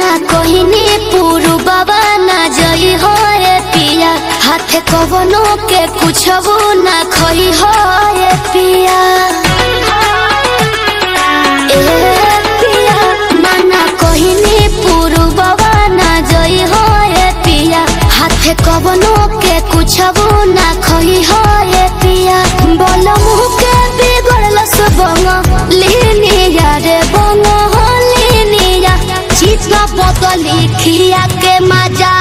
कहनी पुरु बाबा ना जई हो ए पिया। हाथे कवनो के कुछ ना खई हो ए पिया ना कवनो के कुछ ना खई हो ए पिया। बोल मुह के बिगड़ल सबंग चित्त बदली खिया के मज़ा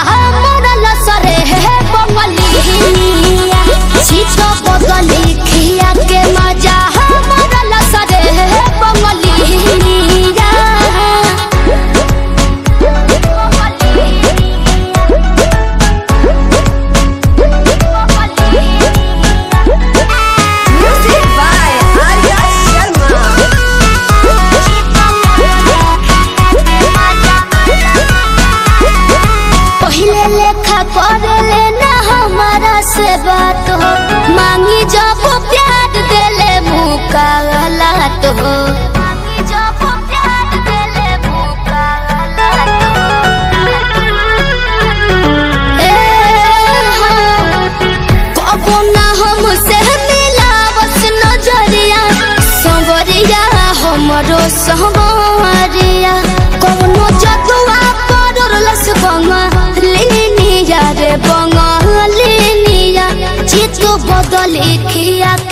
से बात गलत हो मांगी जब प्यार देले मुका गलत ए हाँ, हमरो संवरिया कौनो जतुआ día